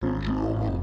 Hey, gentlemen.